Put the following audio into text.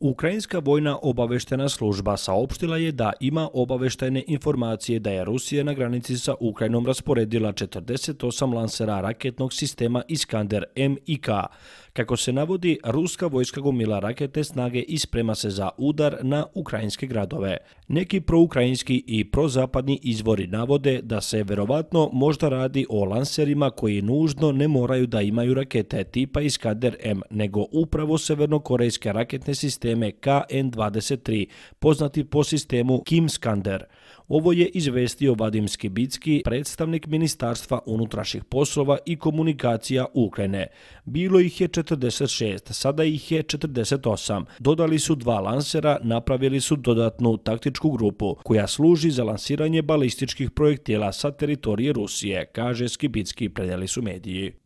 Ukrajinska vojna obaveštena služba saopštila je da ima obaveštene informacije da je Rusija na granici sa Ukrajinom rasporedila 48 lansera raketnog sistema Iskander M i K. Kako se navodi, ruska vojska gomila raketne snage i sprema se za udar na ukrajinske gradove. Neki proukrajinski i prozapadni izvori navode da se verovatno možda radi o lanserima koji nužno ne moraju da imaju rakete tipa Iskander M, nego upravo severnokorejske raketne sisteme sisteme KN-23, poznati po sistemu Kim Skander. Ovo je izvestio Vadim Skibicki, predstavnik Ministarstva unutrašnjih poslova i komunikacija Ukrajine. Bilo ih je 46, sada ih je 48. Dodali su dva lansera, napravili su dodatnu taktičku grupu koja služi za lansiranje balističkih projektila sa teritorije Rusije, kaže Skibicki, predjeli su mediji.